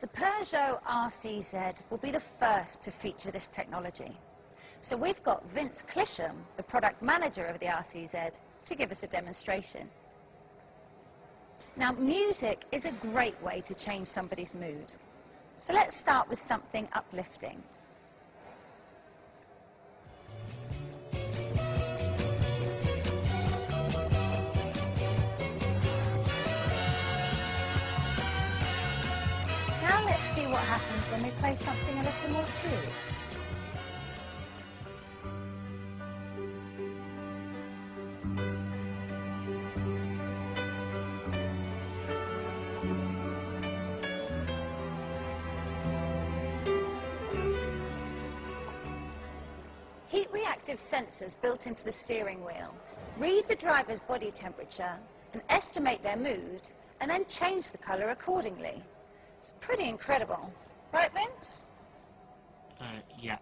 The Peugeot RCZ will be the first to feature this technology. So we've got Vince Clisham, the product manager of the RCZ, to give us a demonstration. Now, music is a great way to change somebody's mood. So let's start with something uplifting. Now let's see what happens when we play something a little more serious. Heat reactive sensors built into the steering wheel read the driver's body temperature and estimate their mood and then change the colour accordingly. It's pretty incredible. Right, Vince? Uh, yeah.